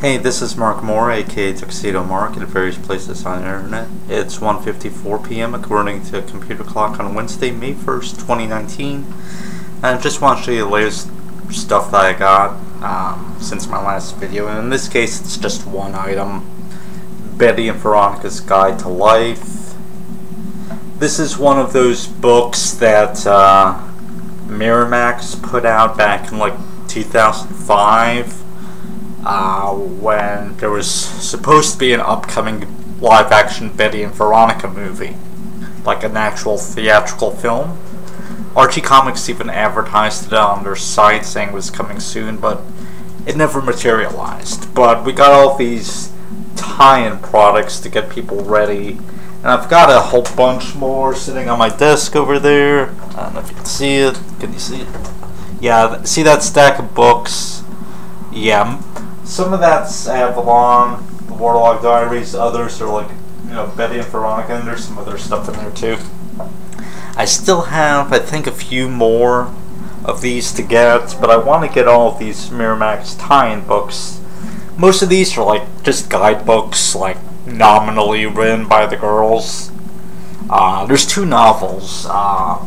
Hey, this is Mark Moore, aka Tuxedo Mark, at various places on the internet. It's 1.54 p.m. according to computer clock on Wednesday, May 1st, 2019. And I just want to show you the latest stuff that I got um, since my last video. And in this case, it's just one item. Betty and Veronica's Guide to Life. This is one of those books that uh, Miramax put out back in like 2005 uh, when there was supposed to be an upcoming live action Betty and Veronica movie, like an actual theatrical film. Archie Comics even advertised it on their site saying it was coming soon, but it never materialized. But we got all these tie-in products to get people ready, and I've got a whole bunch more sitting on my desk over there. I don't know if you can see it. Can you see it? Yeah, see that stack of books? Yeah, some of that's Avalon, the Waterlog Diaries. Others are like, you know, Betty and Veronica, and there's some other stuff in there too. I still have, I think, a few more of these to get, but I want to get all of these Miramax tie-in books. Most of these are like just guidebooks, like nominally written by the girls. Uh, there's two novels. Uh,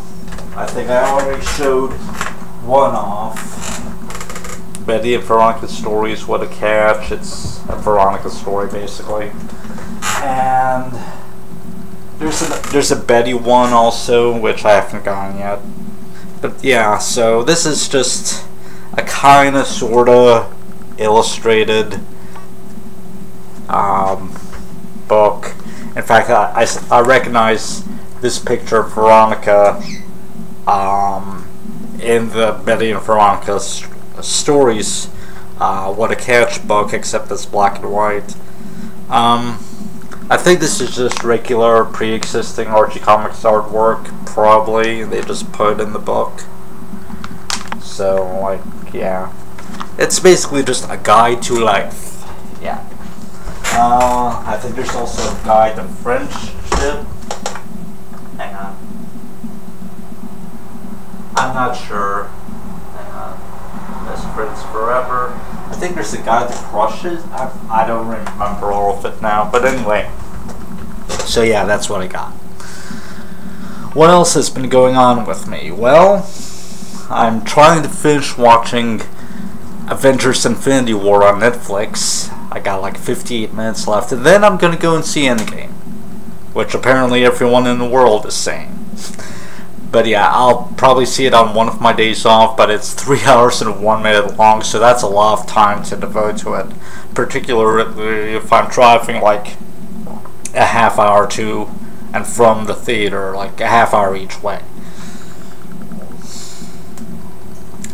I think I already showed one off. Betty and Veronica's story is what a catch. It's a Veronica story basically. And there's a there's a Betty one also, which I haven't gotten yet. But yeah, so this is just a kinda sorta illustrated um, book. In fact, I, I, I recognize this picture of Veronica um, in the Betty and Veronica stories. Uh, what a catch book, except it's black and white. Um, I think this is just regular pre-existing Archie Comics artwork, probably. They just put in the book. So, like, yeah. It's basically just a guide to life. Yeah. Uh, I think there's also a guide to friendship. Hang on. I'm not sure friends forever. I think there's a guy that crushes. I, I don't remember all of it now, but anyway. So yeah, that's what I got. What else has been going on with me? Well, I'm trying to finish watching Avengers Infinity War on Netflix. I got like 58 minutes left, and then I'm gonna go and see Endgame. Which apparently everyone in the world is saying. But yeah, I'll probably see it on one of my days off, but it's three hours and one minute long, so that's a lot of time to devote to it. Particularly if I'm driving like a half hour to and from the theater, like a half hour each way.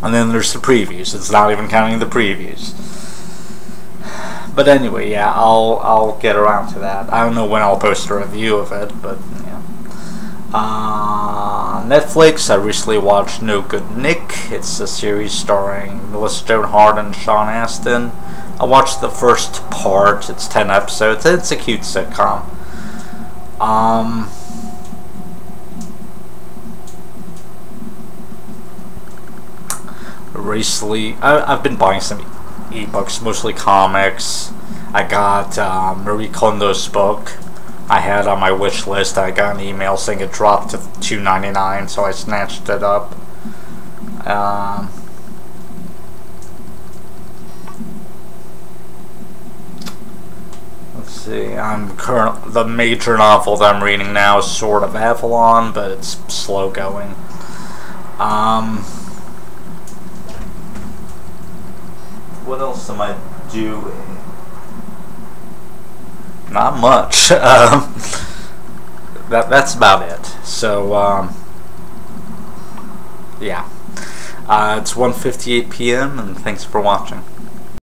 And then there's the previews. It's not even counting the previews. But anyway, yeah, I'll I'll get around to that. I don't know when I'll post a review of it, but yeah. Um, Netflix, I recently watched No Good Nick. It's a series starring Melissa Joan Hart and Sean Astin. I watched the first part. It's 10 episodes. It's a cute sitcom. Um, recently, I, have been buying some ebooks, mostly comics. I got uh, Marie Kondo's book, I had on my wish list. I got an email saying it dropped to $2.99, so I snatched it up. Um, let's see. I'm current. The major novel that I'm reading now is Sword of Avalon, but it's slow going. Um, what else am I doing? Not much. Um, that that's about it. So um, yeah, uh, it's 1:58 p.m. and thanks for watching.